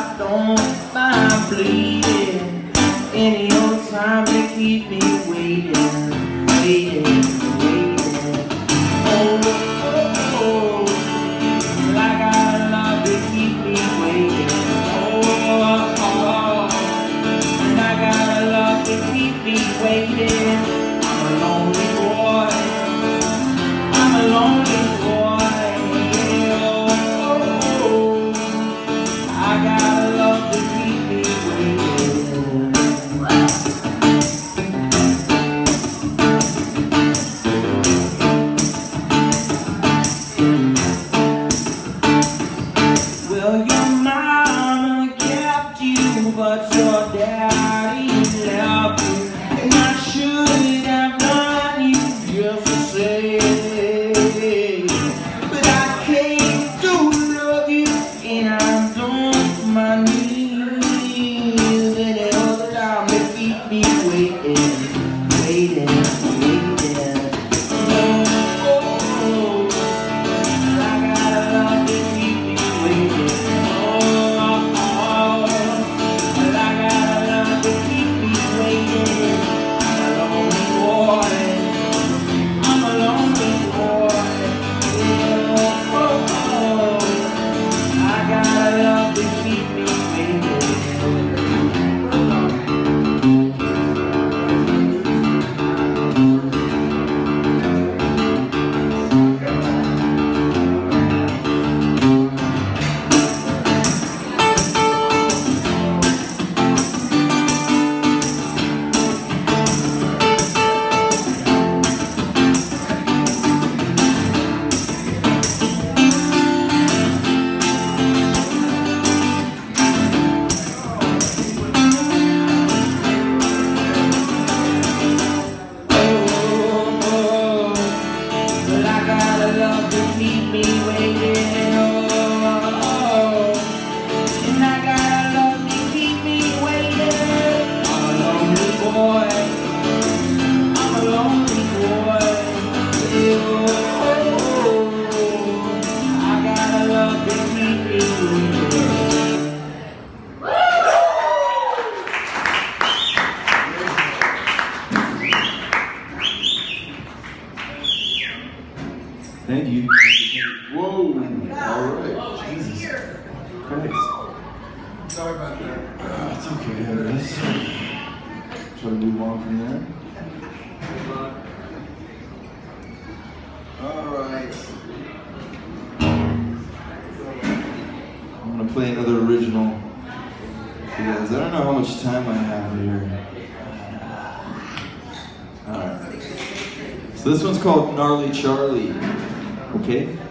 I don't mind bleeding. Any old time to keep me much Thank you. Whoa. All right. Jesus Christ. Sorry about that. Uh, it's okay. There it is. Try to move on from there. All right. I'm going to play another original. Guys, I don't know how much time I have here. All right. So this one's called Gnarly Charlie. ok?